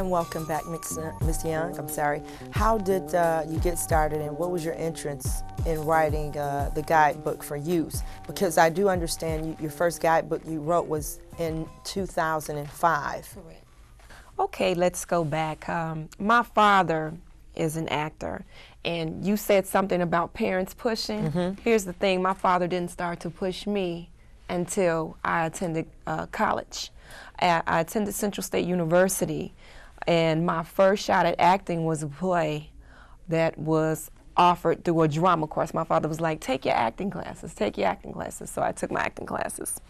And welcome back, Miss Young. I'm sorry. How did uh, you get started, and what was your entrance in writing uh, the guidebook for use? Because I do understand you, your first guidebook you wrote was in 2005. Correct. Okay, let's go back. Um, my father is an actor, and you said something about parents pushing. Mm -hmm. Here's the thing: my father didn't start to push me until I attended uh, college. I, I attended Central State University, and my first shot at acting was a play that was offered through a drama course. My father was like, take your acting classes, take your acting classes. So I took my acting classes.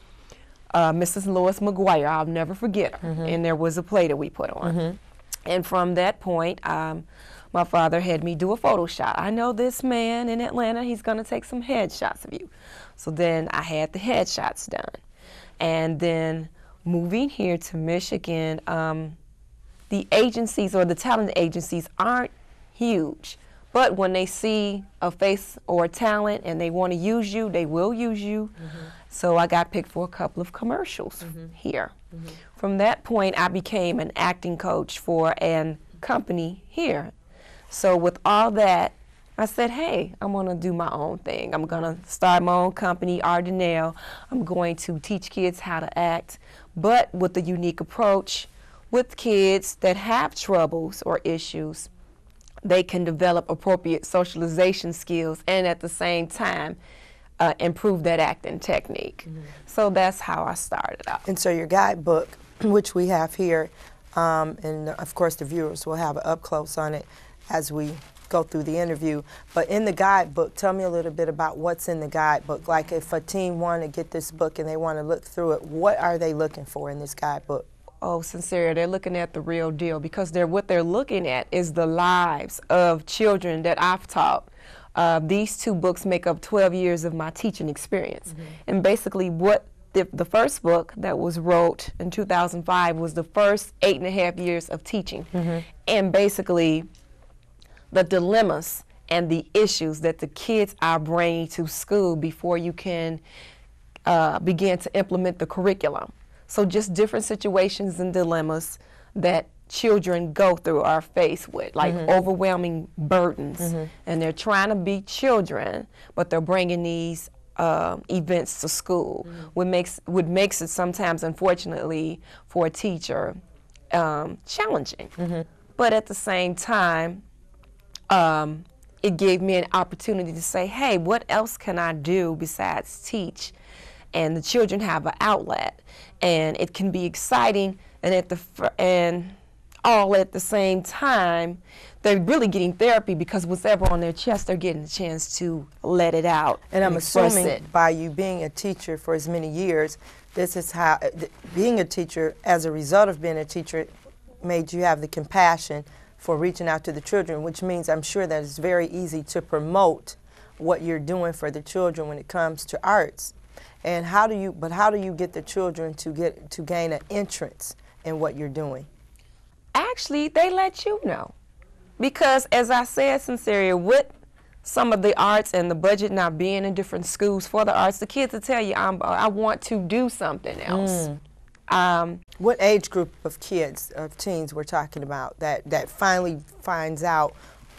Uh, Mrs. Lois McGuire, I'll never forget her. Mm -hmm. And there was a play that we put on. Mm -hmm. And from that point, um, my father had me do a photo shot. I know this man in Atlanta, he's going to take some headshots of you. So then I had the headshots done. And then moving here to Michigan, um, the agencies or the talent agencies aren't huge. But when they see a face or a talent and they want to use you, they will use you. Mm -hmm. So I got picked for a couple of commercials mm -hmm. here. Mm -hmm. From that point, I became an acting coach for an company here. So with all that, I said, hey, I'm going to do my own thing. I'm going to start my own company, Ardenelle. I'm going to teach kids how to act, but with a unique approach with kids that have troubles or issues, they can develop appropriate socialization skills and at the same time uh, improve that acting technique. Mm -hmm. So that's how I started out. And so your guidebook, which we have here, um, and of course the viewers will have an up close on it as we go through the interview. But in the guidebook, tell me a little bit about what's in the guidebook. Like if a team want to get this book and they want to look through it, what are they looking for in this guidebook? oh, sincere, they're looking at the real deal because they're what they're looking at is the lives of children that I've taught. Uh, these two books make up 12 years of my teaching experience. Mm -hmm. And basically what the, the, first book that was wrote in 2005 was the first eight and a half years of teaching. Mm -hmm. And basically the dilemmas and the issues that the kids are bringing to school before you can uh, begin to implement the curriculum. So just different situations and dilemmas that children go through are faced with, like mm -hmm. overwhelming burdens. Mm -hmm. And they're trying to be children, but they're bringing these uh, events to school, mm -hmm. what makes what makes it sometimes, unfortunately, for a teacher um, challenging. Mm-hmm. But at the same time, um, it gave me an opportunity to say, hey, what else can I do besides teach? And the children have an outlet and it can be exciting and at the and all at the same time they're really getting therapy because whatever on their chest they're getting a chance to let it out and i'm assuming it. by you being a teacher for as many years this is how uh, being a teacher as a result of being a teacher made you have the compassion for reaching out to the children which means i'm sure that it's very easy to promote what you're doing for the children when it comes to arts and how do you, but how do you get the children to get, to gain an entrance in what you're doing? Actually, they let you know. Because as I said, Sunsaria, with some of the arts and the budget not being in different schools for the arts, the kids will tell you, I'm, I want to do something else. Mm. Um, what age group of kids, of teens we're talking about that, that finally finds out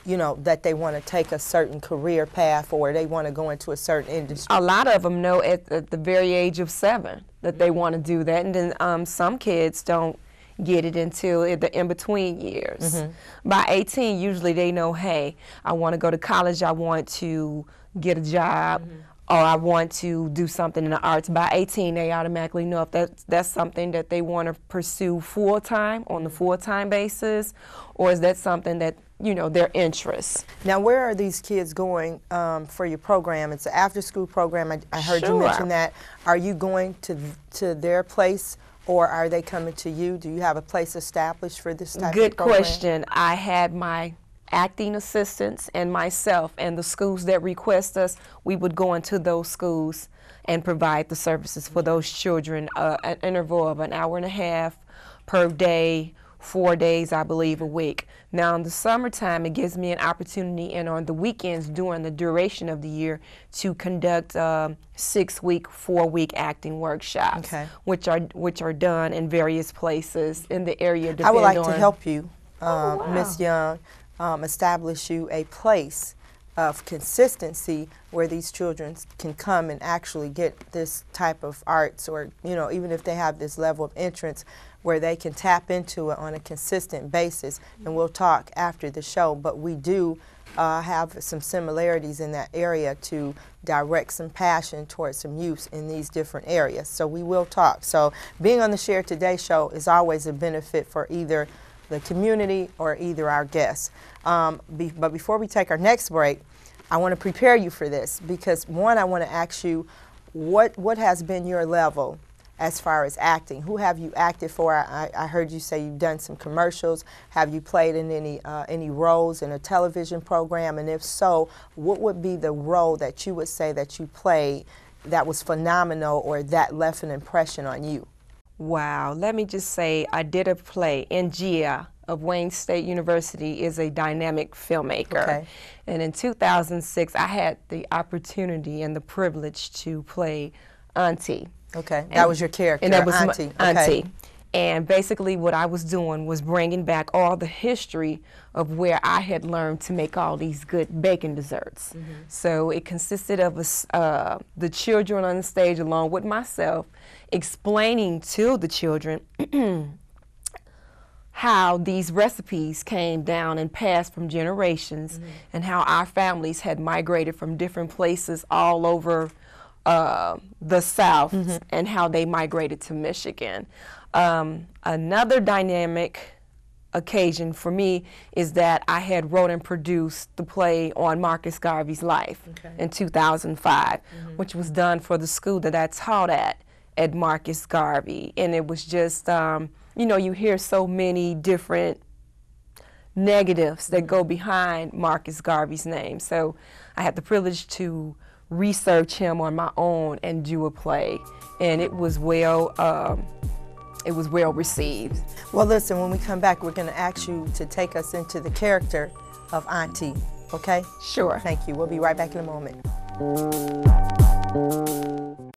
you know, that they want to take a certain career path or they want to go into a certain industry? A lot of them know at, at the very age of seven that they want to do that, and then um, some kids don't get it until the in-between years. Mm -hmm. By 18, usually they know, hey, I want to go to college, I want to get a job, mm -hmm or I want to do something in the arts. By 18, they automatically know if that's, that's something that they want to pursue full time on the full time basis, or is that something that you know their interests. Now, where are these kids going um, for your program? It's an after-school program. I, I heard sure. you mention that. Are you going to to their place? Or are they coming to you? Do you have a place established for this type Good of program? Good question. I had my acting assistants and myself and the schools that request us, we would go into those schools and provide the services for those children, uh, an interval of an hour and a half per day four days, I believe, a week. Now, in the summertime, it gives me an opportunity, and on the weekends during the duration of the year, to conduct uh, six-week, four-week acting workshops, Okay. which are which are done in various places in the area. I would like depend to help you, um, Oh, wow. Miss Young, um, establish you a place of consistency where these children can come and actually get this type of arts, or you know, even if they have this level of entrance, where they can tap into it on a consistent basis. And we'll talk after the show, but we do. Uh, have some similarities in that area to direct some passion towards some youth in these different areas. So we will talk. So being on the Share Today show is always a benefit for either the community or either our guests. Um, be, but before we take our next break, I want to prepare you for this because one, I want to ask you what what has been your level as far as acting? Who have you acted for? I, I heard you say you've done some commercials. Have you played in any uh, any roles in a television program? And if so, what would be the role that you would say that you played that was phenomenal or that left an impression on you? Wow, let me just say I did a play in Gia of Wayne State University is a dynamic filmmaker. Okay. And in 2006 I had the opportunity and the privilege to play Auntie. Okay, that was your character, And that was my- auntie. Okay. And basically, what I was doing was bringing back all the history of where I had learned to make all these good bacon desserts. Mm-hmm. So it consisted of uh, the children on the stage, along with myself, explaining to the children how these recipes came down and passed from generations Mm-hmm. and how our families had migrated from different places all over uh, the South Mm-hmm. and how they migrated to Michigan. Um, another dynamic occasion for me is that I had wrote and produced the play on Marcus Garvey's life Okay. in 2005, which was done for the school that I taught at at Marcus Garvey, and it was just um, you know you hear so many different negatives that go behind Marcus Garvey's name. So I had the privilege to research him on my own and do a play, and it was well um, it was well received. Well, listen, when we come back, we're going to ask you to take us into the character of Auntie. Okay? Sure. Thank you. We'll be right back in a moment.